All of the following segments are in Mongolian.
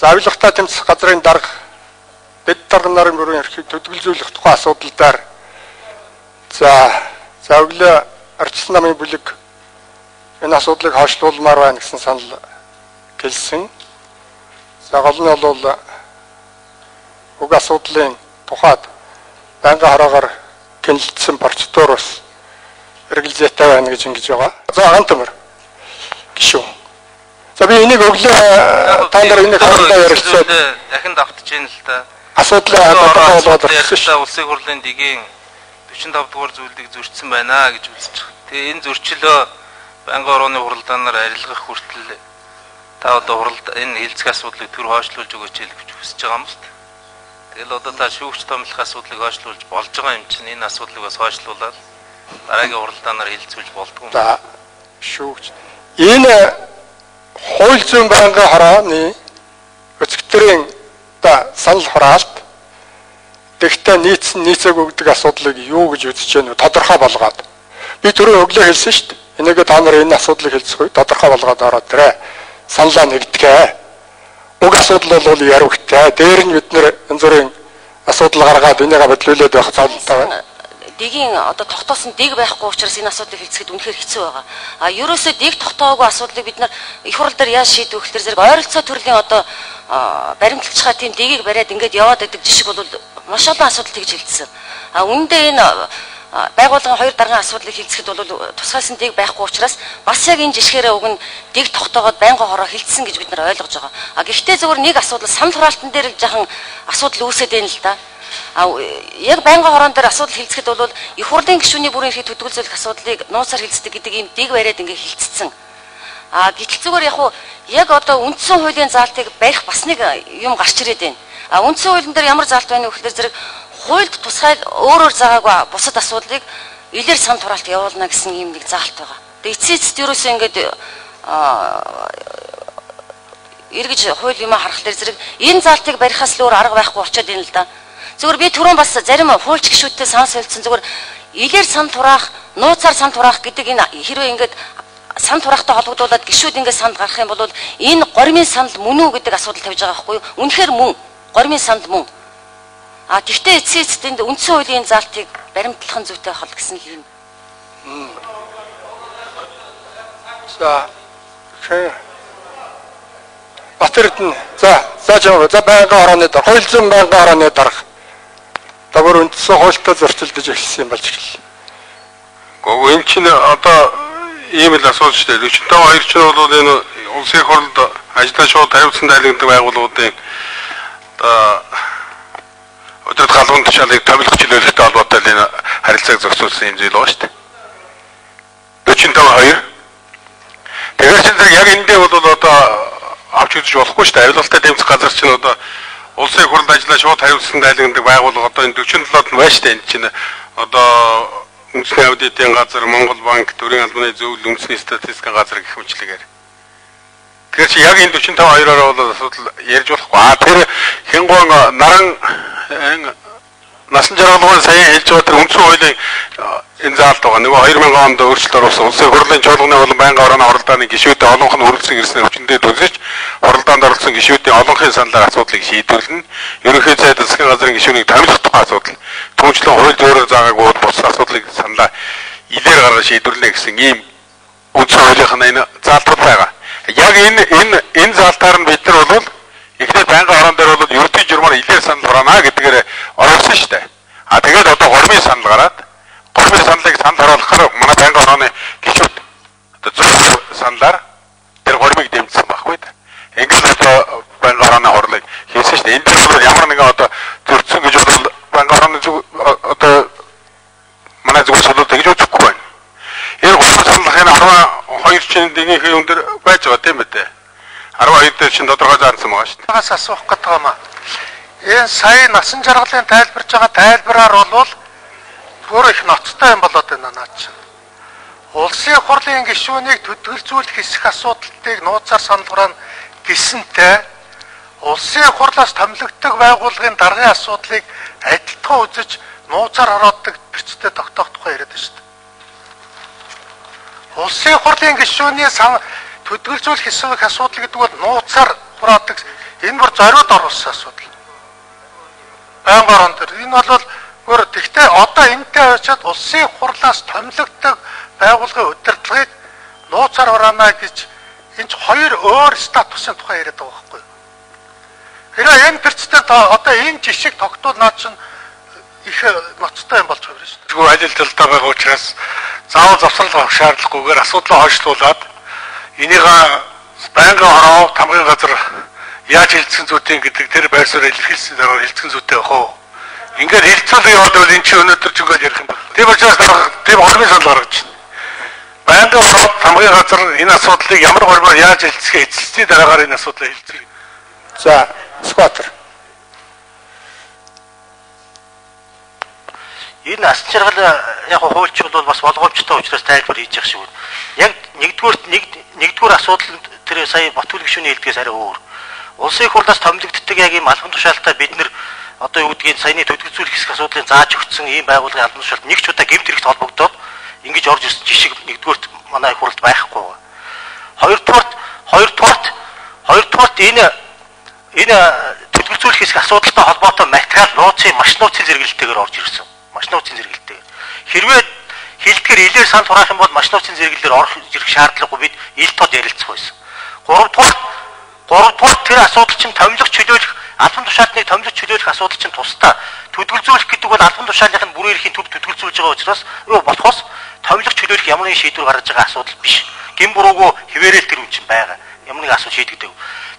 Авилгатай тэмцэх газрын дарга дэд дарга нарын бүрийн эрхийг төдөлзүүлэх тухай асуудал дээр за за өглөө арчилсан намын бүлэг энэ асуудлыг хойшлуулмаар байна гэсэн санал гэлсэн. За гол нь бол уг асуудлын тухайд байнгын хараагаар гинэлтсэн процедур бас эргэлзээтэй байна гэж ингэж байгаа. За хан төмөр гişүү. Би энийг өглөө та нар энийг хоорондоо ярилцаад дахин давтаж ийн л да. Асуудлаа тодорхой болгоод ирсэн шүү. Улсын хурлын дэгийн 45 дугаар зүйлийг зөрчсөн байна гэж үзэж байгаа. Тэгээ энэ зөрчлөө байнгын орооны хуралдаанаар арилгах хүртэл та одоо хуралд энэ хилцэх асуудлыг төр хойшлуулж өгөөч гэж хүсэж байгаа юм дээ. Тэгэл одоо та шүүгч томлох асуудлыг хойшлуулж болж байгаа юм чинь энэ асуудлыг бас хойшлуулаад дараагийн хуралдаанаар хилцүүлж болдгоо. За шүүгч. Энэ хууль зүйн байнгын хорооны өцгтөрийн та санал хураалт тэгтээ нийцсэн нийцээг өгдөг асуудлыг юу гэж үзэж вэ? Тодорхой болгоод. Би түрүү өглөө хэлсэн шүү дээ. Энийг та нар энэ асуудлыг хэлцэх үе тодорхой болгоод ороод ирээ. Саналаа нэгтгэе. Уг асуудал бол яривхтай. Дээр нь бид нэр янз бүрийн асуудал гаргаад энийг бодлуулад байх цаалтаа байна дэгийн одоо тогтоосон дэг байхгүй учраас энэ асуудлыг хэлцэхэд үнэхээр хэцүү байгаа. А ерөөсөө дэг тогтоогүй асуудлыг бид нар их хурл дээр яаж шийдвэх гэхээр зэрэг ойролцоо төрлийн одоо баримтлагчгаа тийм дэгийг бариад ингээд яваад байдаг жишг бол маш олон асуудал тэгж хэлсэн. А үүндээ энэ байгууллагын хоёр даргын асуудлыг хилцэхэд бол тусгайсан дэг байхгүй учраас бас яг энэ жишгээрээ уг нь дэг тогтоогоод байнгын хороо хилцсэн гэж бид нар ойлгож байгаа. А гэхдээ зөвхөн нэг асуудал санал хураалтан дээр жахан асуудал үүсээд байна л да. Яг байнгын хорон дээр асуудал хилцэхэд бол их хурлын гишүүний бүрийн эрхийг төдөлзүүлэх асуудлыг нууцаар хилцдэг гэдэг ийм дэг бариад ингээ хилцсэн. А гэтэл зүгээр яг уу яг одоо үндсэн хуулийн заалтыг барих бас нэг юм гарч ирээд байна. А үндсэн хуулийн дээр ямар заалт байна вэ гэхээр зэрэг хуульд тусгай өөрөөр заагаагүй бусад асуудлыг илэр сан тураалт явуулна гэсэн ийм нэг заалт байгаа. Тэгээ эцсийн эцэст ерөөсөө ингээд эргэж хууль юм харах дээр зэрэг энэ заалтыг барихаас л өөр арга байхгүй очиод байна л да. Зүгээр би түрүүн бас зарим хуульч гişүүдтэй сан солилцсон зүгээр илэр сан тураах, нууцаар сан тураах гэдэг энэ хэрвээ ингээд сан тураахтай холбогдуулаад гişүүд ингээд санд гарах юм бол энэ гормын санд мөн үү гэдэг асуудал тавьж байгаа байхгүй юу? Үнэхээр мөн. Гормын санд мөн. А тэгвэл эцсийн эцэст үндсэн хуулийн заалтыг баримтлах зүйтэй хол гэсэн юм. За. Батэрдэн. За, за жаа. За байнгын орооны дарга, хууль зүйн байнгын орооны дарга дагвар үндсэн хуультай зөрчилдөж эхэлсэн юм болж ирлээ. Гэхдээ энэ чинь одоо ийм л асуудал шүү дээ. 45 хоёр чинь бол энэ улсын хурлд ажлаа шууд тавьсан дайлагдаг байгууллагуудын одоо өдөрт галуун тушаалыг томилох чөлөөлөлтөй холбоотой энэ харилцааг зохицуулсан юм зүйл байгаа шүү дээ. 45 хоёр. Тэгэхээр чинь яг эндээ бол одоо авч үзэж болохгүй шүү дээ. Авилгалтай тэмцэх газар чинь одоо улсын хурлд ажиллаа шууд хариуцсан дайлагдаг байгууллага одоо энэ 47-д нь байна шүү дээ. Энэ чинь одоо үндэсний аудитын газар, Монгол банк, төрийн албаны зөвлөл, үндэсний статистикийн газар гэх мэтлэгээр. Тэгэхээр чи яг энэ 45 хоёроор бол асуудал ярьж болохгүй. А тэр хингуун наран насан жаргалгын саяхан хэлж байгаа тэр үндсэн хуулийн энэ заалт байгаа. Нөгөө 2000 онд өөрчлөлт оруулсан улсын хурлын чуулганы болон байнгын орооны хоролдооны гишүүдийн олонх нь хүрэлцэн ирсэн өвчнөд төсөж хоролдоонд оролцсон гишүүдийн олонхын саналаар асуудлыг шийдвэрлэнэ. Ерөнхий сайд засгийн газрын гишүүнийг томилох тухай асуудал түүнчлэн хуульд өөрөөр заагаагүй бус асуудлыг саналаа илээр гаргаж шийдвэрлэнэ гэсэн ийм үндсэн хуулийнхаа энэ заалтууд байгаа. Яг энэ энэ энэ заалтаар нь бид нар бол эхлээд байнгын орон дээр бол ердийн журмаар илээр санал хураана гэдгээр оруулсан шүү дээ. А тэгээд одоо гормын санал гараад гормын саналыг санал харуулахаар манай байнгын орооны гишүүд одоо зөв саналаар тэр гормыг дэмжсэн байхгүй да. Ингээд одоо байнгын орооны хурлыг хийсэн шүү дээ. Энд бол ямар нэгэн одоо зөрчсөн гэж бол байнгын орооны зөв одоо манай зөв санал тэгж үзэхгүй байна. Энэ гормын саналын 12 чинь дэнийхээ өндөр байж байгаа тийм үү? 12 дээр чинь тодорхой заасан байгаа шүү дээ. Багаас асуух гэдэг юм аа. Энэ сая насан жаргалын тайлбарж байгаа тайлбараар бол бүр их ноцтой юм болоод байна наад чинь. Улсын хурлын гишүүнийг төдөлзүүлэх хэсэх асуудлыг нууцаар санал хураана гэсэнтэй улсын хурлаас томилогддог байгууллагын даргын асуудлыг адилхан үзэж нууцаар харааддаг бичтэй тогтоох тухай яриад байна шүү дээ. Улсын хурлын гишүүний төдөлзүүлэх хэсэг асуудал гэдэг бол нууцаар хураадаг Энэ бүр зориуд оруулсан асуудал. Байнга орон дээр энэ бол өөр тэгтээ одоо энтэй очиад улсын хурлаас томилогддог байгууллагын удирдлагыг нууцаар хураана гэж энэ хоёр өөр статусын тухай яриад байгаа байхгүй юу? Хэрвээ энэ перцент одоо энэ жишг тогтуулнаа чинь их ноцтой юм болж байгаа шүү дээ. Тэгвэл ажил талдаа байгаа учраас заавал завсрал авах шаардлагагүйгээр асуудлаа хойшлуулад энийг байнгын хороо тамгын газар яаж хилцэн зүйтэй гэдэг тэр байр суурь илэрхийлсэн дараа хилцэн зүйтэй байх уу? Ингээд хилцүүлэг яваад бол эн чинь өнөөдөр ч ингээд ярих юм байна. Тийм учраас тийм хормын санал гаргаж байна. Байнгын хороо тамгын газар энэ асуудлыг ямар хормоор яаж хилцэхээ эцэлсний дараагаар энэ асуудлыг хилцэх. За, скватер. энэ ас жаргал яг хуульч бол бас болгоомжтой учраас тайлбар хийж явах шиг байна. Яг нэгдүгээр нэгдүгээр асуудал тэр сая Батүл гишүүний хэлдгээс арай өөр. Улсын их хурлаас томилогддог яг ийм албан тушаалтаа бид нэр одоо юу гэдгийг саяны төдөлцүүлэх хэсэг асуудлыг зааж өгсөн ийм байгууллагын албан тушаалт нэг ч удаа гэмт хэрэгт холбогдоод ингэж орж ирсэн жишг нэгдүгээрт манай их хурлд байхгүй. Хоёрдугаарт хоёрдугаарт хоёрдугаарт энэ энэ төдөлцүүлэх хэсэг асуудалтай холбоотой материал нууцын маш нууцын зэрэглэлтэйгээр орж ирсэн машинуудын зэрэгэлтэй. Хэрвээ хилдгэр илээр санал хураах юм бол машинуудын зэрэглэлээр орох ирэх шаардлагагүй бид ил тод ярилцах байсан. Гуравдугаар гуравдугаар тэр асуудал чинь томилох чөлөөлөх албан тушаалтныг томилох чөлөөлөх асуудал чинь тусдаа төдөлзүүлэх гэдэг бол албан тушаалын бүрийн эрхийн төв төдөлзүүлж байгаа учраас юу болохоос томилох чөлөөлөх ямар нэгэн шийдвэр гаргаж байгаа асуудал биш. Гин буруугүй хിവэрэл тэр үн чинь байгаа. Ямар нэгэн асуудал шийдэгдэв.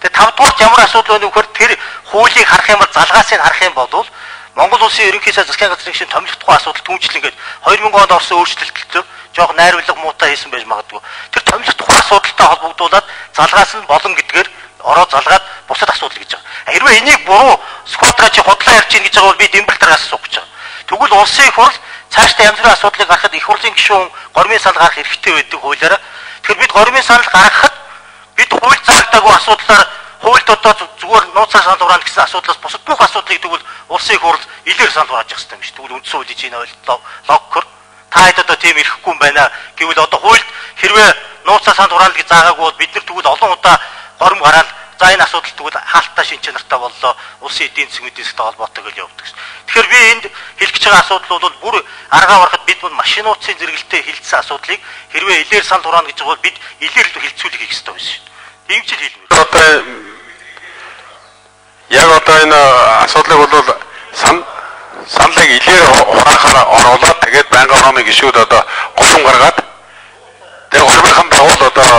Тэгээ тавдугаар ямар асуудал байна вэ гэхээр тэр хуулийг харах юм бол залгаасыг харах юм бол Монгол улсын ерөнхий сайд засгийн газрын гишүүн томилох тухай асуудал түнчлэн ингээд 2000 онд орсон өөрчлөлтөлтөөр жоох найруулга муутай хийсэн байж магадгүй. Тэр томилох тухай асуудалтай холбогдуулаад залгаас нь болон гэдгээр ороо залгаад бусад асуудал гэж байгаа. Хэрвээ энийг буруу сквадраа чи худлаа ярьж ийн гэж байгаа бол би дэмбэл дараас суух гэж байгаа. Тэгвэл улсын их хурл цаашдаа янз бүрийн асуудлыг гаргахад их хурлын гишүүн гормын санал гаргах хэрэгтэй байдаг хуулиараа. Тэгэхээр бид гормын санал гаргахад бид хууль заагдаагүй асуудлаар хуульд одоо зүгээр нууцаар санал хураана гэсэн асуудлаас бусад бүх асуудлыг тэгвэл улсын их хурл илээр санал хурааж явах хэрэгтэй юм шүү. Тэгвэл үндсэн хуулийн чинь логикор та хэд одоо тийм ирэхгүй юм байна гэвэл одоо хуульд хэрвээ нууцаар санал хураана гэж заагаагүй бол бид нар тэгвэл олон удаа горм гараад за энэ асуудал тэгвэл хаалттай шинж чанартай боллоо улсын эдийн засгийн эдийн засгийн холбоотой гэж явдаг ш. Тэгэхээр би энд хэлэх гэж байгаа асуудал бол бүр аргаа барахад бид бол машин нууцын зэрэгэлтэй хилцсэн асуудлыг хэрвээ илээр санал хураана гэж бол бид илээр л хилцүүлэх хэрэгтэй байсан ш. Тэгж л хэлмээр. Одоо яг одоо энэ асуудлыг бол сан саналыг илээр хураахаар оруулаад тэгээд байнгын орооны гишүүд одоо гурван гаргаад тэгээд гурвынхан давал одоо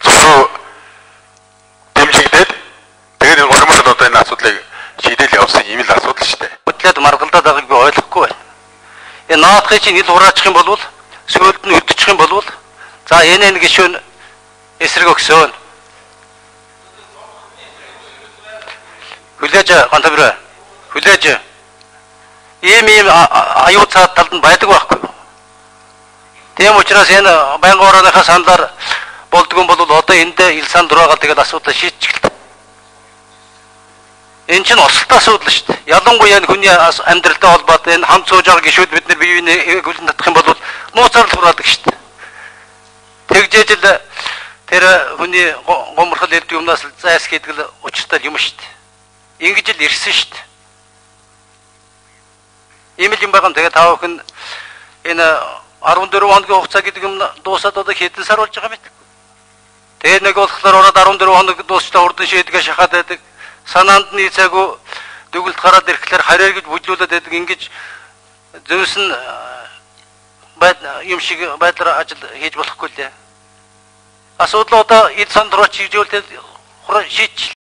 зөвхөн дэмжигдээд тэгээд энэ гурван одоо энэ асуудлыг шийдэл явуулсан юм л асуудал шүү дээ. Хөдлөөд маргалдаад байгааг би ойлгохгүй байна. Энэ наадхыг чинь ил хураачих юм бол сөрөлд нь өдчих юм бол за энэ энэ гишүүн эсрэг өгсөн хүлээж гонтомроо хүлээж ийм ийм аюу цаад талд нь байдаг байхгүй. Тийм учраас энэ байнгын орооныхаа саналаар болдгоо бол одоо эндээ ил сан дураагаа тэгээд асуудал шийдчих л. Энэ чинь осолтой асуудал шүү дээ. Ялангуяа хүний амьдралтай холбоотой энэ хамт сууж байгаа гişүүд бид нар бие биенээ хүлэн татах юм бол нууцаар л хураадаг шүү дээ. Тэгжээж л тэр хүний гомрхол элд юмнаас л зайс гэдэг л учиртай юм шүү дээ ингэж л ирсэн шүү дээ. Ийм л юм байгаа юм. Тэгээ та бүхэн энэ 14 хоногийн хугацаа гэдэг юм дуусаад одоо хэдэн сар болж байгаа мэт. Тэгээ нэг болохоор ороод 14 хоног дуусчаа урдан шийдгээ шахаад байдаг. Санаанд нь цагуу дүгэлт гараад ирэхлээр харьяа гэж бүжлүүлээд байдаг. Ингэж зөвс нь байд юм шиг байдлаар ажил хийж болохгүй лээ. Асуудал одоо эд сандрууч хийж өгөл шийдчих